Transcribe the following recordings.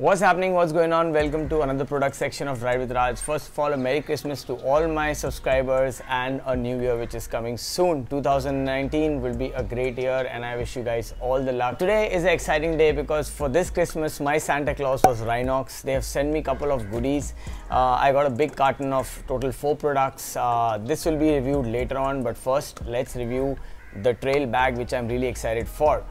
What's happening? What's going on? Welcome to another product section of Ride with Raj. First of all, a Merry Christmas to all my subscribers and a new year which is coming soon. 2019 will be a great year and I wish you guys all the luck. Today is an exciting day because for this Christmas, my Santa Claus was Rynox. They have sent me a couple of goodies. Uh, I got a big carton of total four products. Uh, this will be reviewed later on, but first, let's review the trail bag which I'm really excited for.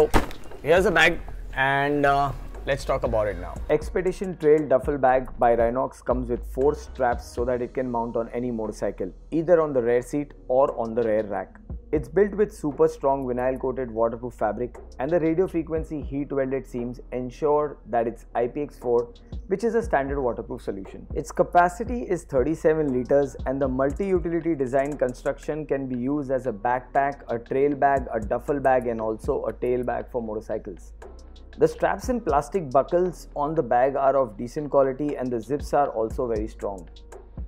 Here's the bag and uh, Let's talk about it now. Expedition Trail Duffel Bag by Rynox comes with four straps so that it can mount on any motorcycle, either on the rear seat or on the rear rack. It's built with super strong vinyl coated waterproof fabric and the radio frequency heat welded seams ensure that it's IPX4 which is a standard waterproof solution. Its capacity is 37 liters and the multi-utility design construction can be used as a backpack, a trail bag, a duffel bag and also a tail bag for motorcycles. The straps and plastic buckles on the bag are of decent quality and the zips are also very strong.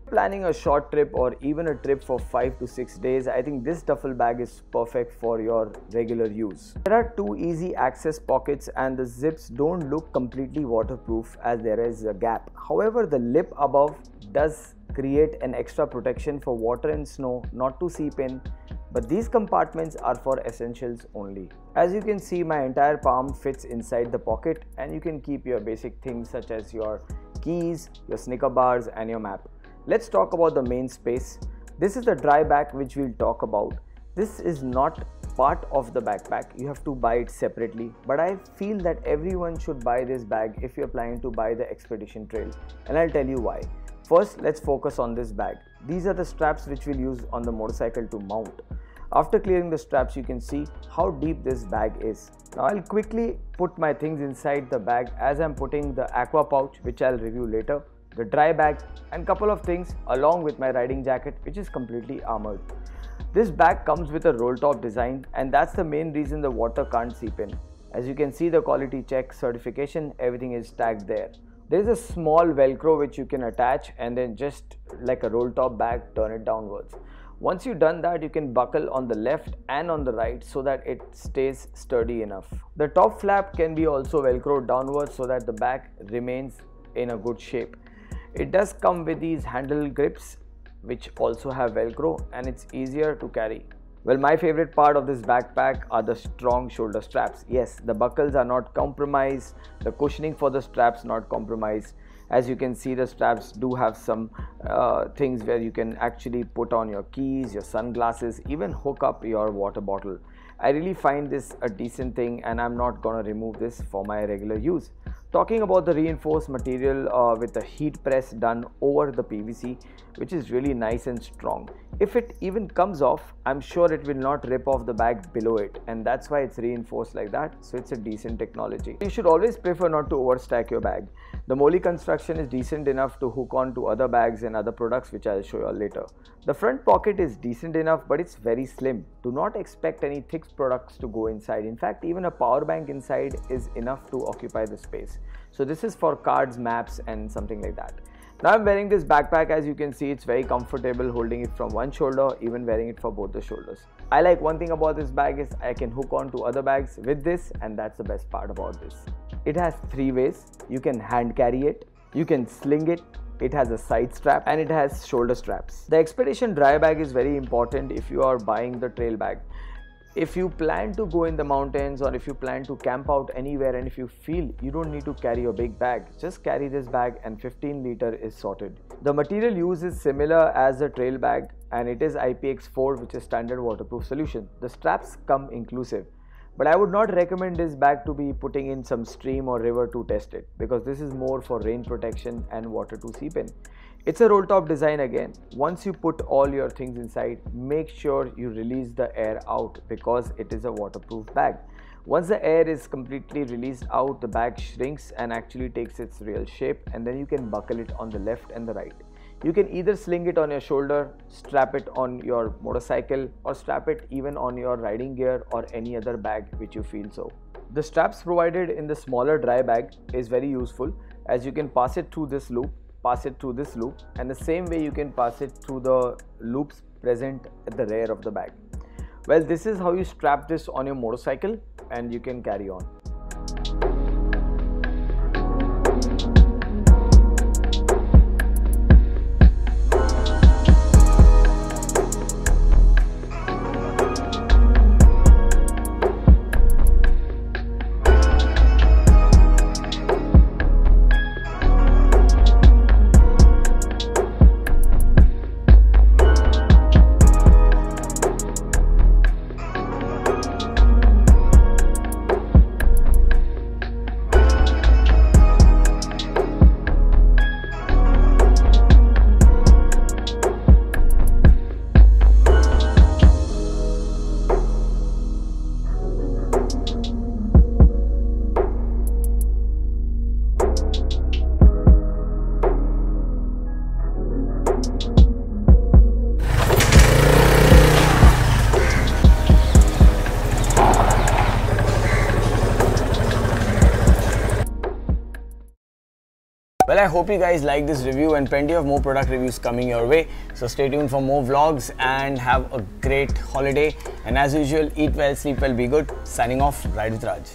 Planning a short trip or even a trip for 5 to 6 days, I think this duffel bag is perfect for your regular use. There are two easy access pockets and the zips don't look completely waterproof as there is a gap. However, the lip above does create an extra protection for water and snow not to seep in but these compartments are for essentials only. As you can see my entire palm fits inside the pocket and you can keep your basic things such as your keys, your Snicker bars and your map. Let's talk about the main space. This is the dry bag which we'll talk about. This is not part of the backpack you have to buy it separately but i feel that everyone should buy this bag if you're planning to buy the expedition trail and i'll tell you why first let's focus on this bag these are the straps which we'll use on the motorcycle to mount after clearing the straps, you can see how deep this bag is. Now I'll quickly put my things inside the bag as I'm putting the aqua pouch which I'll review later, the dry bag and couple of things along with my riding jacket which is completely armored. This bag comes with a roll top design and that's the main reason the water can't seep in. As you can see the quality check certification everything is tagged there. There is a small velcro which you can attach and then just like a roll top bag turn it downwards. Once you've done that, you can buckle on the left and on the right so that it stays sturdy enough. The top flap can be also velcro downwards so that the back remains in a good shape. It does come with these handle grips which also have velcro and it's easier to carry. Well, my favorite part of this backpack are the strong shoulder straps. Yes, the buckles are not compromised, the cushioning for the straps not compromised. As you can see the straps do have some uh, things where you can actually put on your keys your sunglasses even hook up your water bottle. I really find this a decent thing and I'm not gonna remove this for my regular use Talking about the reinforced material uh, with the heat press done over the PVC which is really nice and strong. If it even comes off, I'm sure it will not rip off the bag below it and that's why it's reinforced like that so it's a decent technology. You should always prefer not to overstack your bag. The MOLLE construction is decent enough to hook on to other bags and other products which I'll show you all later. The front pocket is decent enough but it's very slim. Do not expect any thick products to go inside. In fact, even a power bank inside is enough to occupy the space. So this is for cards, maps and something like that. Now I'm wearing this backpack as you can see it's very comfortable holding it from one shoulder even wearing it for both the shoulders. I like one thing about this bag is I can hook on to other bags with this and that's the best part about this. It has three ways. You can hand carry it, you can sling it, it has a side strap and it has shoulder straps. The Expedition dry bag is very important if you are buying the trail bag. If you plan to go in the mountains or if you plan to camp out anywhere and if you feel you don't need to carry a big bag just carry this bag and 15 liter is sorted. The material used is similar as the trail bag and it is ipx4 which is standard waterproof solution. The straps come inclusive but i would not recommend this bag to be putting in some stream or river to test it because this is more for rain protection and water to seep in it's a roll top design again. Once you put all your things inside, make sure you release the air out because it is a waterproof bag. Once the air is completely released out, the bag shrinks and actually takes its real shape and then you can buckle it on the left and the right. You can either sling it on your shoulder, strap it on your motorcycle or strap it even on your riding gear or any other bag which you feel so. The straps provided in the smaller dry bag is very useful as you can pass it through this loop pass it through this loop and the same way you can pass it through the loops present at the rear of the bag. Well, this is how you strap this on your motorcycle and you can carry on. Well, I hope you guys like this review and plenty of more product reviews coming your way. So stay tuned for more vlogs and have a great holiday. And as usual, eat well, sleep well, be good. Signing off, Ride with Raj.